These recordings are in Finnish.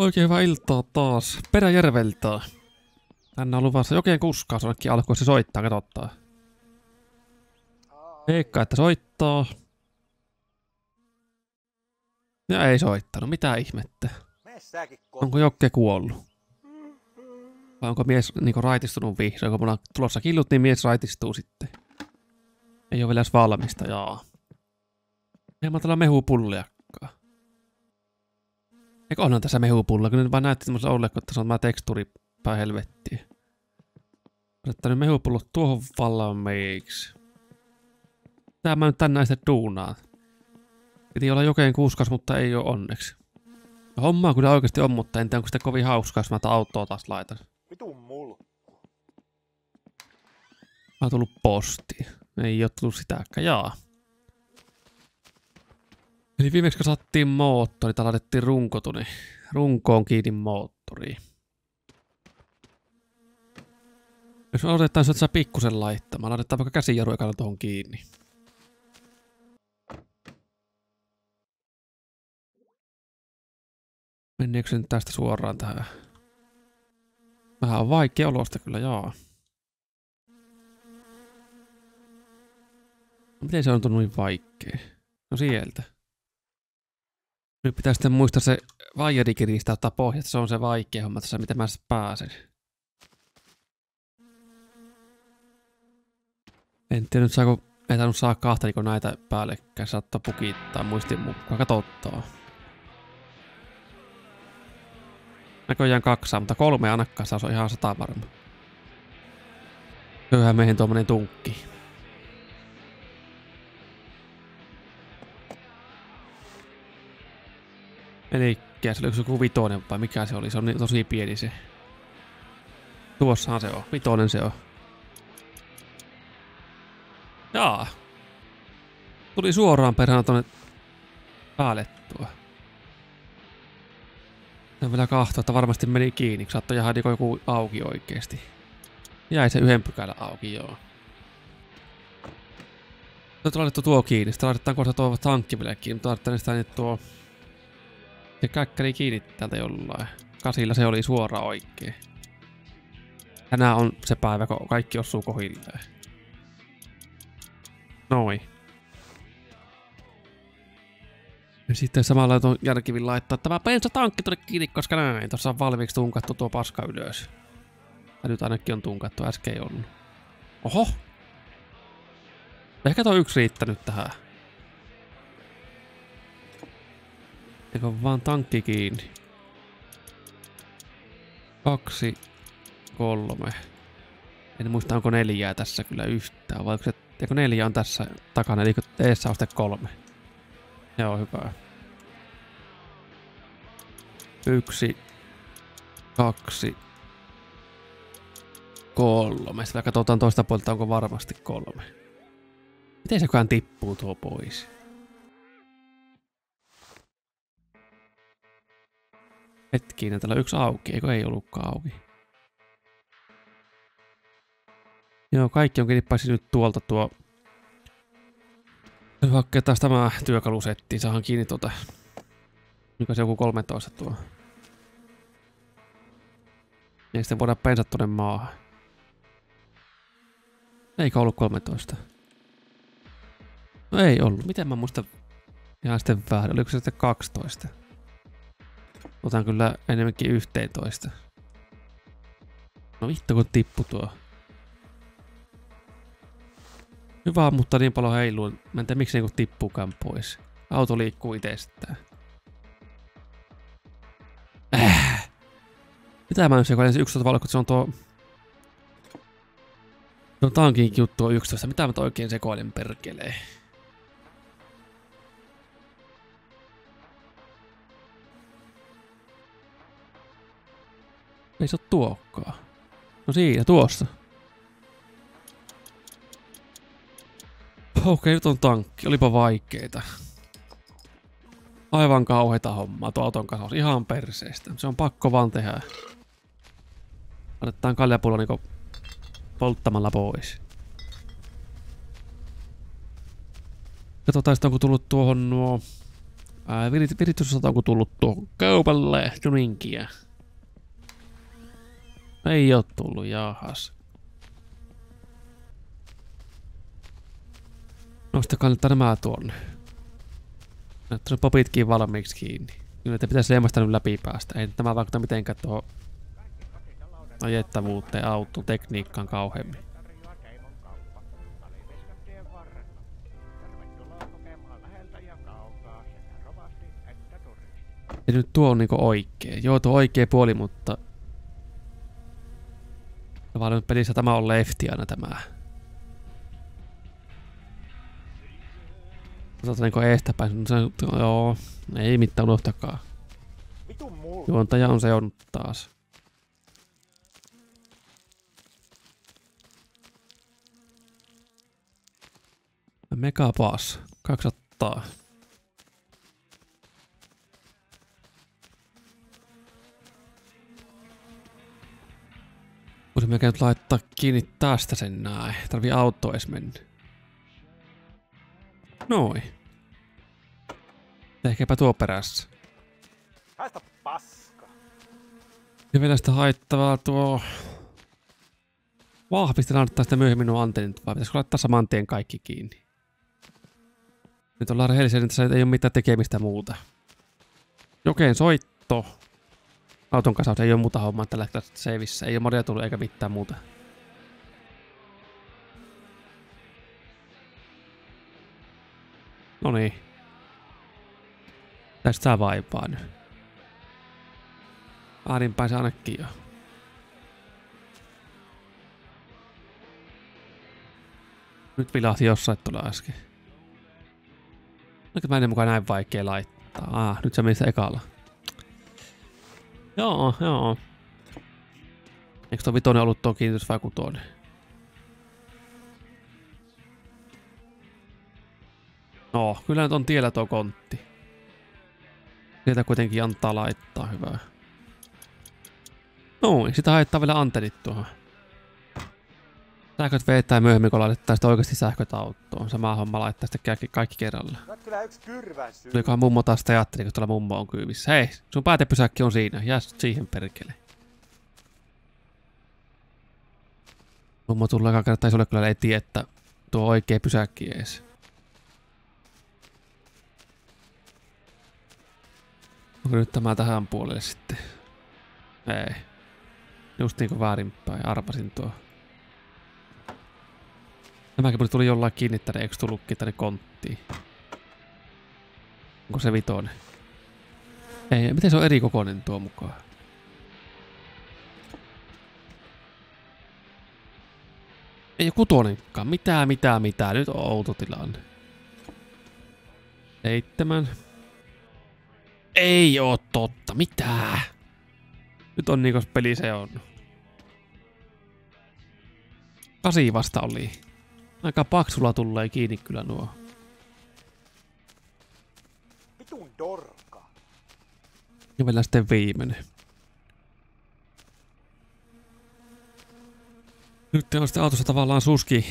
Oikein hyvää iltaa taas. Peräjärveltä. Tänne on luvassa jokeen kuskaa, sonnekin alkuun se soittaa, katsotaan. Veikka, että soittaa. Ja ei soittanut, mitä ihmettä. Onko Jokke kuollut? Vai onko mies niinku raitistunut vihdoin? Kun mulla on tulossa killut, niin mies raitistuu sitten. Ei ole vielä edes valmista, jaa. Ei mä tällä mehupulliakkaa. Eikö onhan tässä mehupulla, kun nyt vaan näytti semmoisella olle, kun tässä on tämä teksturi pää helvettiin. Otetaan nyt mehupullot tuohon valmiiksi. Tää mä nyt tänään sitten duunaan. Piti olla jokeen kuuskas, mutta ei ole onneksi. Hommaa kyllä oikeasti on, mutta en tiedä onko sitä kovin hauskaa, jos mä autoa taas laitan. Vitun mulla. Mä oon tullut postiin. Ei oo tullut sitäkään, jaa. Eli viimeksi kun saattiin moottori, tai laitettiin runkotuni. Runkoon kiinni moottoriin. Jos me otetaan se, pikkusen laittamaan, laitetaan vaikka käsijarru ekana tuohon kiinni. Menneekö se nyt tästä suoraan tähän? Vähän on vaikea olosta kyllä, jaa. Miten se on tullut niin vaikea? No sieltä. Nyt pitää sitten muistaa se vaijarikiristä ottaa pohjat. Se on se vaikea homma tässä, miten mä pääsen. En tiedä nyt saako, ei tainnut saa kahta niin näitä päällekkäin. Saattaa pukittaa muistin mukaan. Katsotaan. Näköjään kaksaa, mutta kolme ainakaan se on ihan sata varma. Köyhän meihin tuommoinen tunkki. Eli se oli joku vitonen vai mikä se oli? Se on niin tosi pieni se. Tuossahan se on. Vitonen se on. Jaa. Tuli suoraan perään tonne päälle tuo. on vielä kahto, että varmasti meni kiinni. Saattoi niinku joku auki oikeesti. Jäi se yhden pykälän auki, joo. Nyt on laitettu tuo kiinni. Sitten laitetaan kohta tuo tankki vielä kiinni. Mutta laitetaan sitä nyt tuo se käkkäli kiinni täältä jollain. Kasilla se oli suora oikein. Tänään on se päivä, kun kaikki osuu kohilleen. Noin. Ja sitten samalla on järkivin laittaa tämä tankki tuonne kiinni, koska näin. Tuossa on valmiiksi tunkattu tuo paska ylös. Ja nyt ainakin on tunkattu, äsken ei ollut. Oho! Ehkä tuo yksi riittänyt tähän. Eikö vaan tankki kiinni? Kaksi, kolme. En muista onko neljää tässä kyllä yhtään, vai se, eikö neljä on tässä takana, eli teessä on sitten kolme. Joo, hyvä. Yksi, kaksi, kolme. Sitten katsotaan toista puolta, onko varmasti kolme. Miten se tippuu tuo pois? Hetkinen, täällä on yksi auki, eikö ei ollutkaan auki? Joo, kaikki on kiinni paitsi nyt tuolta tuo... Hakkee taas tämä työkalusetti, saahan kiinni tuota... Mikä se joku 13 tuo. Ja sitten voidaan pensat tuonne maahan. Eikä ollut 13. No ei ollut. Miten mä muistan ihan sitten vähän? Oliko se sitten 12? Otan kyllä enemmänkin 11. No vittu kun tippu tuo. Hyvä, mutta niin paljon heiluu. Mä en tiedä miksi niinku tippuukaan pois. Auto liikkuu itsestään. Äh. Mitä mä en sekoilen 11 valko, se on tuo... No tankin juttu on 11. Mitä mä oikein sekoilen perkelee? Ei se ole tuokkaa. No siinä, tuossa. Okei, nyt on tankki. Olipa vaikeeta. Aivan kauheita hommaa tuo auton kanssa. Ihan perseestä. Se on pakko vaan tehdä. Otetaan kaljapullo niinku polttamalla pois. Katsotaan sitten onko tullut tuohon nuo Ää, virit, viritysosat onko tullut tuohon kaupalle drinkiä? Ei oo tullut, jahas. Nostakaa nyt nämä tuonne. Näyttää popitkin valmiiksi kiinni. Kyllä te pitäisi leimasta nyt läpi päästä. Ei tämä vaikka mitenkään tuohon ajettavuuteen. Tervetuloa kokemaan läheltä ja nyt tuo on niinku oikee. Joo, tuo on oikea puoli, mutta... Tavallaan nyt pelissä tämä on lefti aina tämä. Tuota niinku eestäpäin. Se, joo, ei mitään unohtakaa. Juontaja on seonnut taas. Megapass. 200. Voisimme nyt laittaa kiinni tästä sen näin. Tarvii auto edes mennä. Noin. Ehkäpä tuo perässä. Haista paska. Ja vielä sitä haittavaa tuo... Vahvistetaan nyt tästä myöhemmin nuo antennit, vai pitäisikö laittaa saman tien kaikki kiinni? Nyt ollaan rehellisiä, niin tässä ei ole mitään tekemistä muuta. Jokeen soitto. Auton kanssa ei ole muuta hommaa tällä hetkellä seivissä. Ei ole modia tullut eikä mitään muuta. No niin. Tästä saa vaipaa nyt. Aarinpäin se ainakin jo. Nyt vilahti jossain tuolla äsken. Oliko mä ennen mukaan näin vaikea laittaa? Ah, nyt se meni ekalla. Joo, joo. Eikö tuo vitonen ollut tuo kiinnitys vai kutonen? No, kyllä nyt on tiellä tuo kontti. Sieltä kuitenkin antaa laittaa hyvää. Noin, sitä haittaa vielä antennit tuohon. Sähköt vetää myöhemmin, kun laitetaan sitä oikeasti sähköt autoon. Sama homma laittaa sitten kaikki kerralla. Kyllä yksi kyrvän syy. Tulikohan mummo taas sitä ajatteli, kun tuolla mummo on kyyvissä. Hei, sun päätepysäkki on siinä. Jää siihen perkele. Mummo tulee ekaa kertaa, sulle kyllä ei tiedä, että tuo oikea pysäkki ees. Onko nyt tämä tähän puolelle sitten? Ei. Just niinku väärinpäin. Arpasin tuo. Nämäkin tuli jollain kiinni tänne, eikö tullutkin tänne konttiin? Onko se vitonen? Ei, miten se on eri kokoinen tuo mukaan? Ei ole kutonenkaan. Mitä, mitä, mitä. Nyt on outo tilanne. Seitsemän. Ei oo totta. Mitä? Nyt on niinku peli se on. Kasi vasta oli. Aika paksulla tulee kiinni kyllä nuo. Vitun dorka. Ja vielä sitten viimeinen. Nyt on sitten autossa tavallaan suski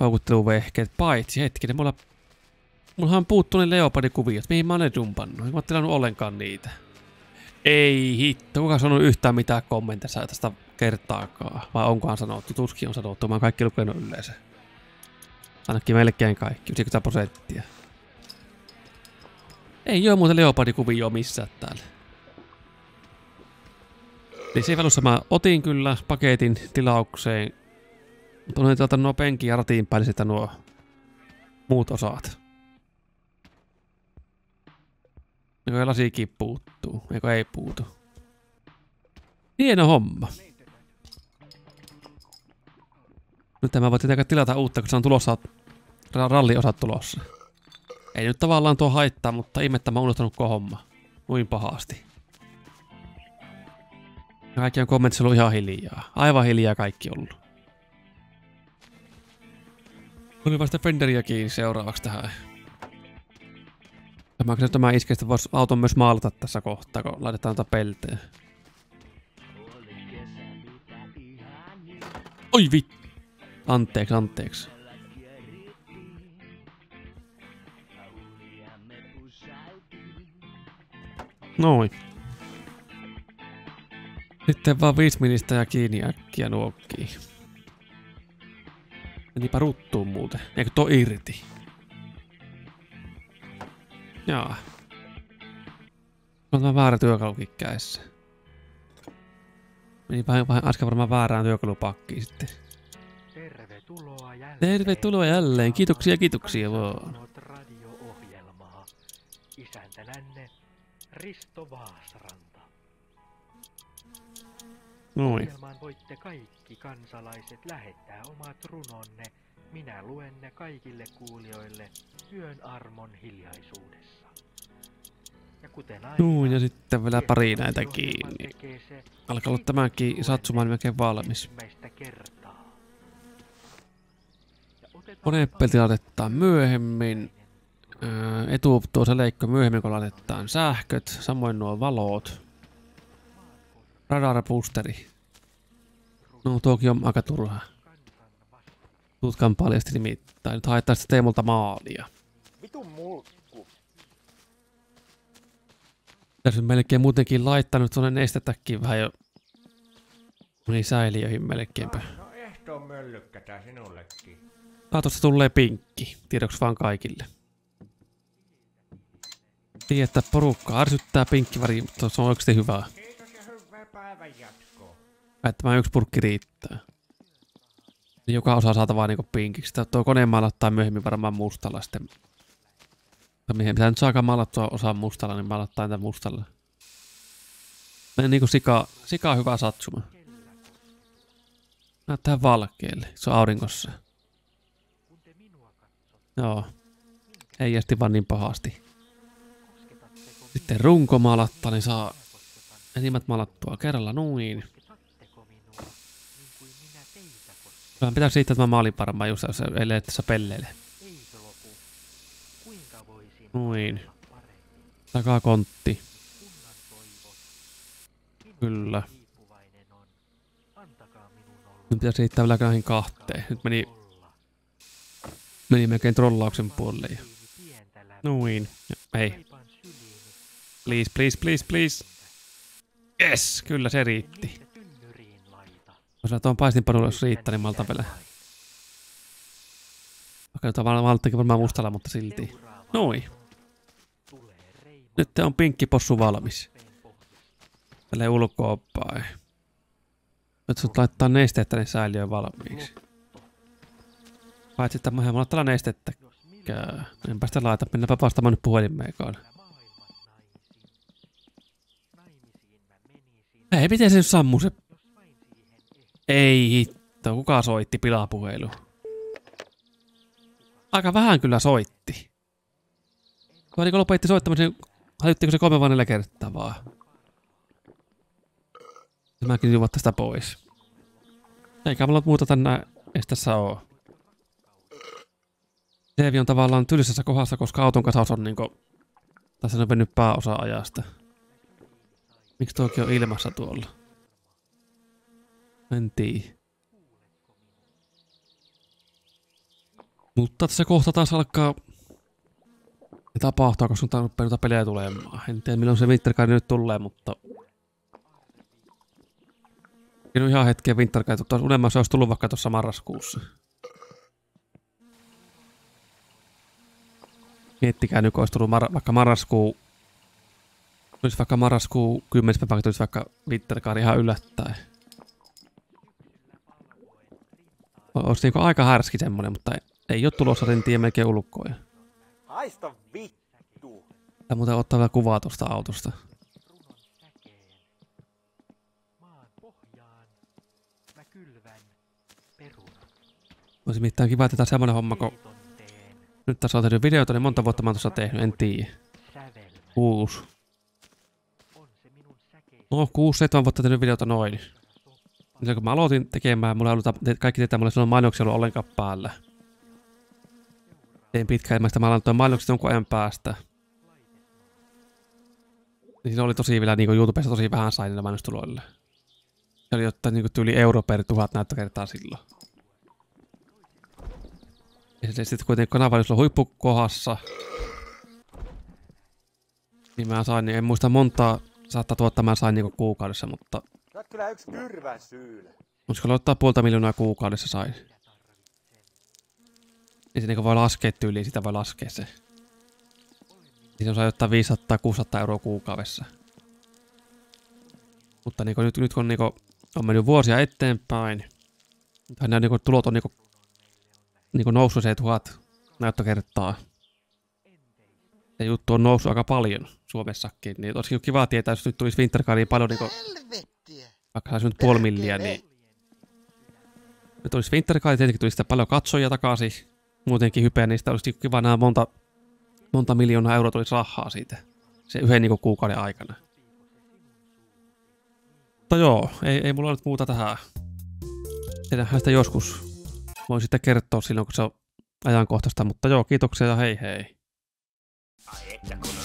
haukutteluvehkeet, paitsi hetkinen, mulla... Mullahan puuttuu ne leopardikuviot, mihin mä oon ne dumpannut, mä oon ollenkaan niitä. Ei hitto, kuka sanonut yhtään mitään kommentissa tästä kertaakaan, vai onkohan sanottu, tuskin on sanottu, mä oon kaikki lukenut yleensä. Ainakin melkein kaikki, 90 prosenttia. Ei oo muuten leopardikuvia missään täällä. Niin Sivelussa mä otin kyllä paketin tilaukseen. Mutta olen tuota nuo penkin ja ratiin päälle sitä nuo muut osat. Eikö lasikin puuttuu? Eikö ei puutu? Hieno homma. Nyt mä voin tietenkään tilata uutta, kun se on tulossa ra- ralliosat tulossa. Ei nyt tavallaan tuo haittaa, mutta ihmettä mä unohtanut koko homma. Noin pahasti. Kaikki on kommentissa ollut ihan hiljaa. Aivan hiljaa kaikki ollut. Oli vasta Fenderiä kiinni seuraavaksi tähän. Tämä tämä iskeistä voisi auton myös maalata tässä kohtaa, kun laitetaan tätä pelteen. Oi vit... Anteeksi, anteeksi. Noin. Sitten vaan viisi ministä ja kiinni äkkiä nuokkii. Menipä ruttuun muuten. Eikö tuo irti? Jaa. On tämä väärä työkalukin kädessä. Meni vähän, vähän äsken varmaan väärään työkalupakkiin sitten. Tervetuloa jälleen. Tervetuloa jälleen. Kiitoksia, kiitoksia vaan. Risto Vaasranta. Noin. Ohjelmaan voitte kaikki kansalaiset lähettää omat runonne. Minä luen ne kaikille kuulijoille yön armon hiljaisuudessa. Ja kuten aina, Juu, ja sitten vielä pari näitä kiinni. Alkaa olla tämäkin satsumaan melkein valmis. otetaan Konepelti laitetaan myöhemmin. Etu tuo se leikko myöhemmin, kun laitetaan sähköt. Samoin nuo valot. Radar-boosteri. No tuokin on aika turha. Tutkan paljasti nimittäin. Nyt haetaan sitten Teemolta maalia. Vitun mulkku. Tässä on melkein muutenkin laittanut tuonne nestetäkin vähän jo moni säiliöihin melkeinpä. No ehtoon möllykkätä sinullekin. Kaatosta tulee pinkki. Tiedoksi vaan kaikille. Tiedät, että porukka ärsyttää pinkki väri, mutta se on oikeasti hyvää. Että tämä yksi purkki riittää. Joka osa saatavaa niinku pinkiksi. Tuo koneen maalattaa myöhemmin varmaan mustalla sitten. Tai mihin pitää nyt saakaan maalattua osa mustalla, niin maalattaa tätä mustalla. Meni niinku sika, sika hyvä satsuma. Näyttää valkeelle. Se on aurinkossa. Joo. Ei esti vaan niin pahasti. Sitten runko maalattaa, niin saa enimmät maalattua kerralla noin. Kyllä pitää siitä, että mä maalin varmaan just, jos ellei tässä voisin Noin. Takakontti. Kyllä. Nyt pitäisi riittää vielä näihin kahteen. Nyt meni, meni melkein trollauksen puolelle. Noin. Ja, ei. Please, please, please, please. Yes, kyllä se riitti. Jos tuon paistinpanulle jos riittää, niin malta vielä. Okei, vaan malttakin varmaan mustalla, mutta silti. Reima. Nyt on pinkki possu valmis. Tälle ulkoa päin. Nyt sut laittaa nesteettä, niin säiliö valmiiksi. Paitsi että mä en ole tällä nestettä. Jos millään Enpä sitä laita, mennäpä vastaamaan nyt puhelimeenkaan. maailman Ei, miten se sammu se? Ei hitto, kuka soitti pilapuhelu? Aika vähän kyllä soitti. Kun niin lopetti soittamisen, hajuttiinko se kolme vai neljä kertaa vaan? Mäkin juvat tästä pois. Eikä mulla muuta tänne edes tässä oo. Seevi on tavallaan tylsässä kohdassa, koska auton kasaus on niinku... Tässä on mennyt pääosa ajasta. Miksi tuokin on ilmassa tuolla? En tiedä. Mutta tässä kohta taas alkaa tapahtua, koska on noita pelejä tulemaan. En tiedä milloin se Winterguide nyt tulee, mutta... Siinä on ihan hetken Winterguide, tuossa unelma se olisi tullut vaikka tuossa marraskuussa. Miettikää nyt, kun olisi tullut mar- vaikka marraskuu... Tulisi vaikka marraskuu 10. päivä, tulisi vaikka Winterguide ihan yllättäen. Olisi niinku aika härski semmonen, mutta ei, ei ole tulossa sen tie melkein ulkoa. Haista vittu. Tää muuten ottaa vielä kuvaa tuosta autosta. Olisi mitään kiva, että tää semmonen homma, kun nyt tässä on tehnyt videota, niin monta vuotta mä oon tuossa tehnyt, en tiedä. Kuusi. On se minun säkeistä No, kuusi, seitsemän vuotta tehnyt videota noin. Niin kun mä aloitin tekemään, mulla ei ollut, kaikki tietää, mulla ei silloin mainoksia ollut ollenkaan päällä. Tein pitkään, sitä mä aloin mainokset jonkun ajan päästä. Niin se oli tosi vielä niinku YouTubessa tosi vähän sain niillä mainostuloilla. Se oli jotain niinku tyyli euro per tuhat näyttökertaa silloin. Ja sitten kuitenkin kanava oli silloin huippukohdassa. Niin mä sain, niin en muista montaa saattaa tuottaa mä sain niinku kuukaudessa, mutta Sä oot kyllä yksi kyrvän syylä. Olisiko ottaa puolta miljoonaa kuukaudessa sain? Niin se niinku voi laskea tyyliin, sitä voi laskea se. Niin on saa ottaa 500-600 euroa kuukaudessa. Mutta niinku nyt, nyt kun niinku on mennyt vuosia eteenpäin, nämä niinku tulot on niinku, niinku noussut se tuhat näyttökertaa. Se juttu on noussut aika paljon Suomessakin, niin olisi kiva tietää, jos nyt tulisi Wintergaardiin paljon niinku Helvettiä! vaikka saisi nyt puoli milliä, niin nyt olisi Wintergaard, tietenkin tulisi sitä paljon katsojia takaisin, muutenkin hypeä, niin sitä olisi kiva nähdä monta, monta miljoonaa euroa tulisi rahaa siitä, se yhden niin kuukauden aikana. Mutta joo, ei, ei mulla nyt muuta tähän. Tehdäänhän sitä joskus. Voin sitten kertoa silloin, kun se on ajankohtaista, mutta joo, kiitoksia ja hei hei. Ai että kun